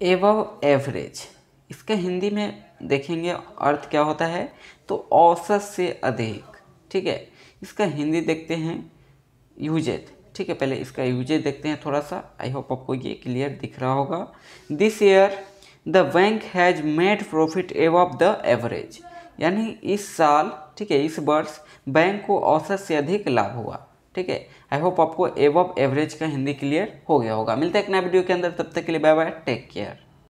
एवव average इसका हिंदी में देखेंगे अर्थ क्या होता है तो औसत से अधिक, ठीक है, इसका हिंदी देखते हैं यूजेज ठीक है, पहले इसका यूजेज देखते हैं थोड़ा सा आई होप आपको ये क्लियर दिख रहा होगा। This year the bank has made profit एव द एवरेज यानी इस साल, ठीक है, इस वर्ष बैंक को औसत से अधिक लाभ हुआ। ठीक है? आई होप आपको एव एवरेज का हिंदी क्लियर हो गया होगा। मिलता है एक नया वीडियो के अंदर। तब तक के लिए बाय बाय टेक केयर